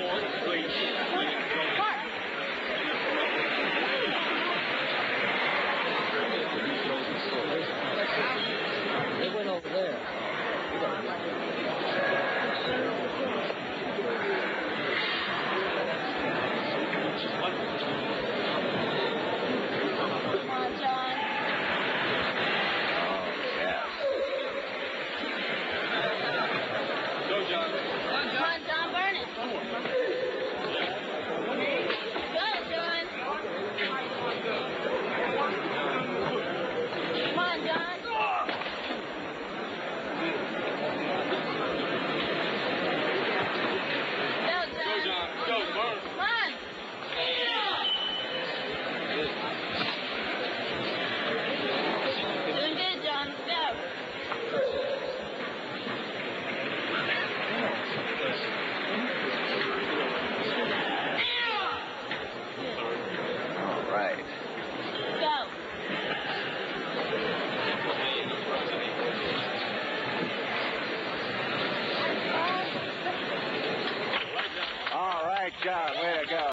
court. ride. Go. All right, John, way to go.